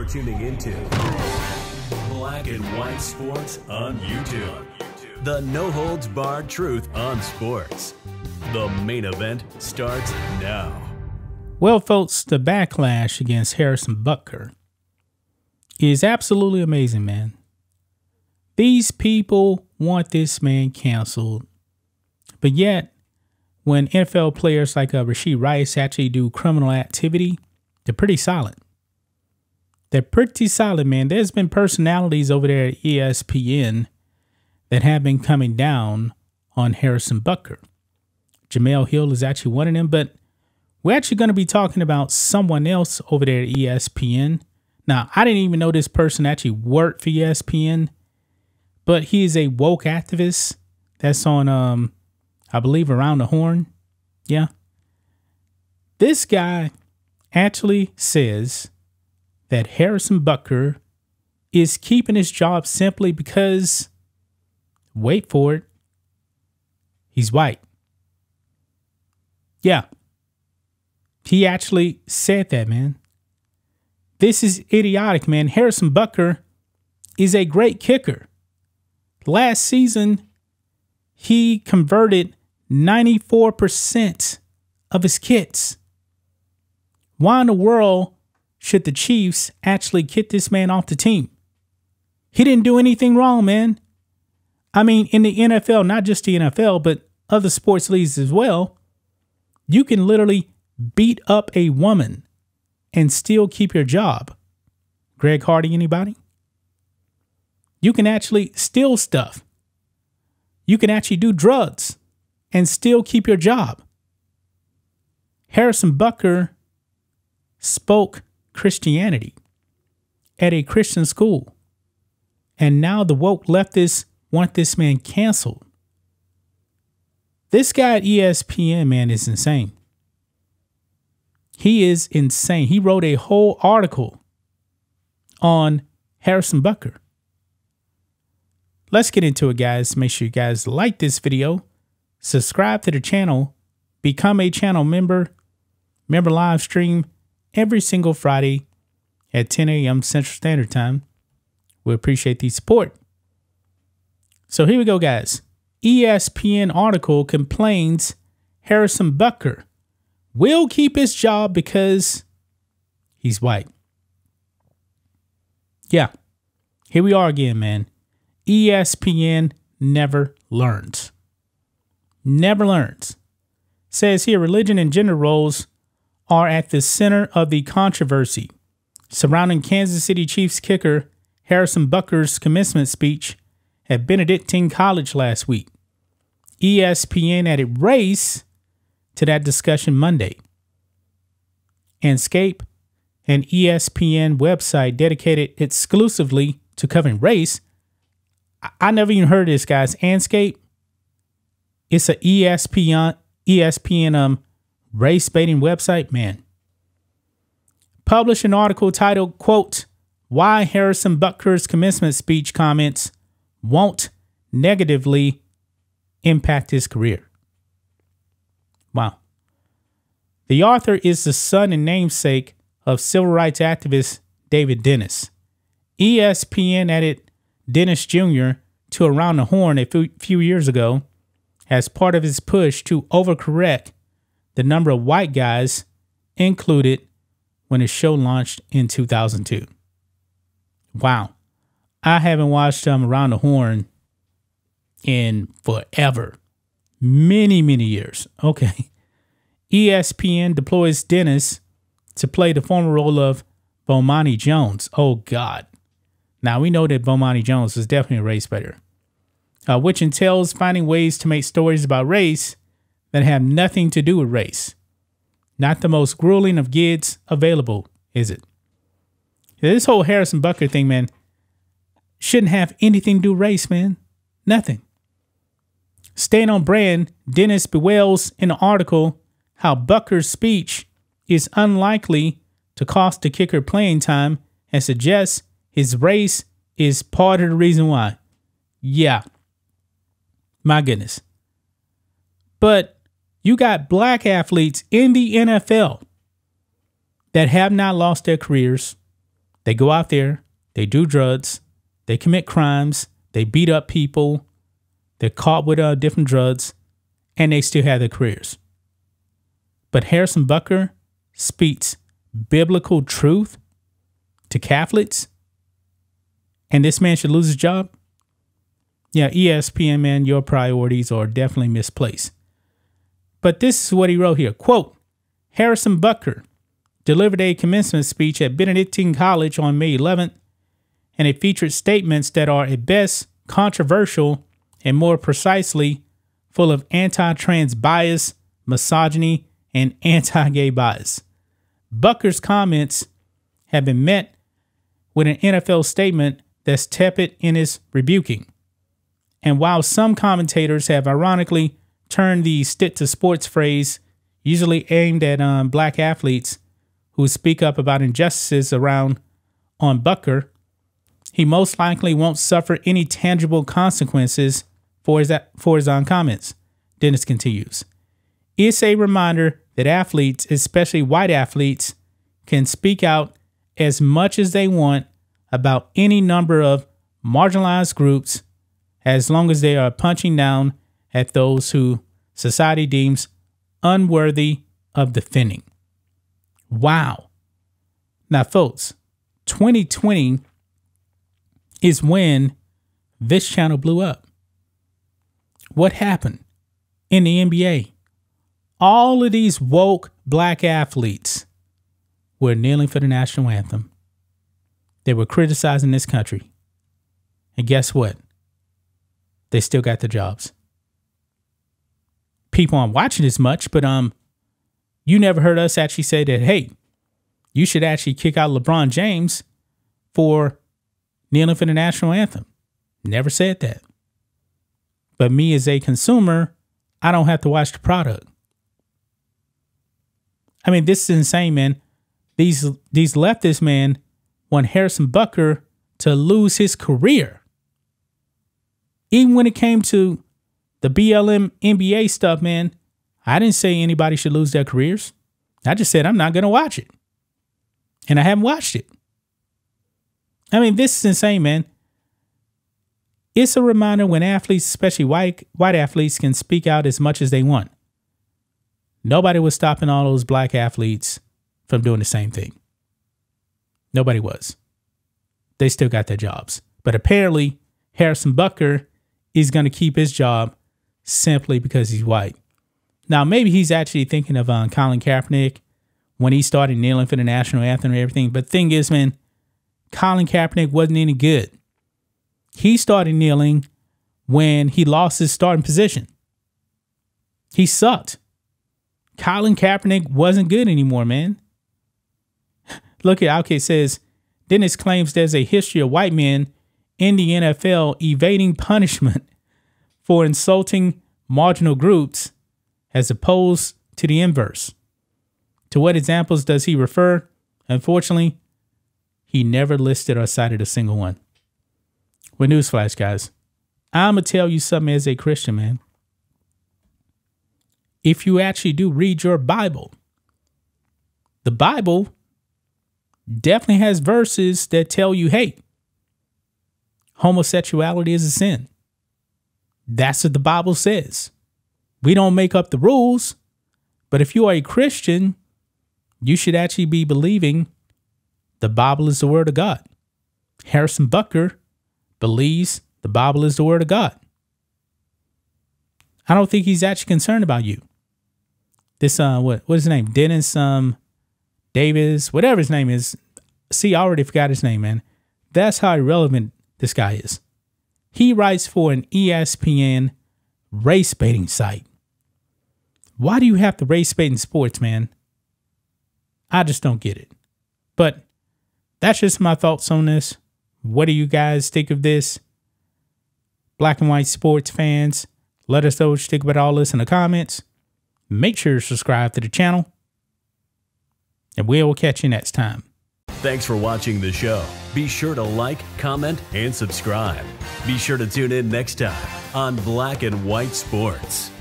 You're tuning into Black and White Sports on YouTube. The no holds barred truth on sports. The main event starts now. Well, folks, the backlash against Harrison Butker is absolutely amazing, man. These people want this man canceled, but yet, when NFL players like uh, Rashee Rice actually do criminal activity, they're pretty solid. They're pretty solid, man. There's been personalities over there at ESPN that have been coming down on Harrison Butker. Jemele Hill is actually one of them, but we're actually going to be talking about someone else over there at ESPN. Now, I didn't even know this person actually worked for ESPN, but he is a woke activist that's on, um, I believe, Around the Horn. Yeah. This guy actually says that Harrison Butker is keeping his job simply because, wait for it, he's white. Yeah. He actually said that, man. This is idiotic, man. Harrison Butker is a great kicker. Last season, he converted 94% of his kits. Why in the world should the Chiefs actually kick this man off the team? He didn't do anything wrong, man. I mean, in the NFL, not just the NFL, but other sports leagues as well, you can literally beat up a woman and still keep your job. Greg Hardy, anybody? You can actually steal stuff. You can actually do drugs and still keep your job. Harrison Butker spoke Christianity at a Christian school. And now the woke leftists want this man canceled. This guy at ESPN, man, is insane. He is insane. He wrote a whole article on Harrison Butker. Let's get into it, guys. Make sure you guys like this video, subscribe to the channel, become a channel member, member live stream every single Friday at 10 a.m. Central Standard Time. We appreciate the support. So here we go, guys. ESPN article complains Harrison Butker will keep his job because he's white. Yeah, here we are again, man. ESPN never learns. Never learns. Says here religion and gender roles are at the center of the controversy surrounding Kansas City Chiefs kicker Harrison Butker's commencement speech at Benedictine College last week. ESPN added race to that discussion Monday. Andscape, an ESPN website dedicated exclusively to covering race, I never even heard of this, guys. Andscape, it's a ESPN ESPN um race baiting website, man. Published an article titled, quote, Why Harrison Butker's commencement speech comments won't negatively impact his career. Wow. The author is the son and namesake of civil rights activist David Dennis. ESPN added Dennis Jr. to Around the Horn a few years ago as part of his push to overcorrect the number of white guys included when his show launched in 2002. Wow. I haven't watched um, Around the Horn in forever. Many, many years. Okay. ESPN deploys Dennis to play the former role of Bomani Jones. Oh, God. Now, we know that Bomani Jones is definitely a race baiter, uh, which entails finding ways to make stories about race that have nothing to do with race. Not the most grueling of gigs available, is it? This whole Harrison Butker thing, man, shouldn't have anything to do with race, man. Nothing. Staying on brand, Dennis bewails in an article how Butker's speech is unlikely to cost the kicker playing time and suggests his race is part of the reason why. Yeah. My goodness. But you got black athletes in the NFL that have not lost their careers, They go out there, they do drugs, they commit crimes, they beat up people, they're caught with uh, different drugs, and they still have their careers. But Harrison Butker speaks biblical truth to Catholics, and this man should lose his job. Yeah, ESPN, man, your priorities are definitely misplaced. But this is what he wrote here quote, Harrison Butker delivered a commencement speech at Benedictine College on May 11th, and it featured statements that are at best controversial and more precisely full of anti trans bias, misogyny, and anti gay bias. Butker's comments have been met with an NFL statement that's tepid in its rebuking. And while some commentators have ironically turned the stick to sports phrase, usually aimed at um, black athletes who speak up about injustices around on Butker, he most likely won't suffer any tangible consequences for his, for his own comments. Dennis continues. It's a reminder that athletes, especially white athletes, can speak out as much as they want about any number of marginalized groups as long as they are punching down at those who society deems unworthy of defending. Wow. Now, folks, 2020 is when this channel blew up. What happened in the NBA? All of these woke black athletes were kneeling for the national anthem. They were criticizing this country. And guess what? They still got the jobs. People aren't watching as much, but um, you never heard us actually say that, hey, you should actually kick out LeBron James for kneeling for the national anthem. Never said that. But me as a consumer, I don't have to watch the product. I mean, this is insane, man. These these leftist men want Harrison Butker to lose his career. Even when it came to the BLM NBA stuff, man, I didn't say anybody should lose their careers. I just said I'm not going to watch it. And I haven't watched it. I mean, this is insane, man. It's a reminder when athletes, especially white white athletes, can speak out as much as they want. Nobody was stopping all those black athletes from doing the same thing. Nobody was. They still got their jobs. But apparently, Harrison Butker is going to keep his job simply because he's white. Now, maybe he's actually thinking of um, Colin Kaepernick when he started kneeling for the national anthem and everything. But thing is, man, Colin Kaepernick wasn't any good. He started kneeling when he lost his starting position. He sucked. Colin Kaepernick wasn't good anymore, man. Look at okay, says Dennis claims there's a history of white men in the NFL evading punishment for insulting marginal groups as opposed to the inverse. To what examples does he refer? Unfortunately, he never listed or cited a single one. With newsflash, guys, I'm going to tell you something as a Christian, man. If you actually do read your Bible, the Bible definitely has verses that tell you, hey, homosexuality is a sin. That's what the Bible says. We don't make up the rules, but if you are a Christian, you should actually be believing the Bible is the Word of God. Harrison Butker believes the Bible is the Word of God. I don't think he's actually concerned about you. This uh what what is his name? Dennis um Davis, whatever his name is. See, I already forgot his name, man. That's how irrelevant this guy is. He writes for an ESPN race baiting site. Why do you have to race bait in sports, man? I just don't get it. But that's just my thoughts on this. What do you guys think of this? Black and white sports fans, let us know what you think about all this in the comments. Make sure to subscribe to the channel. And we will catch you next time. Thanks for watching the show. Be sure to like, comment, and subscribe. Be sure to tune in next time on Black and White Sports.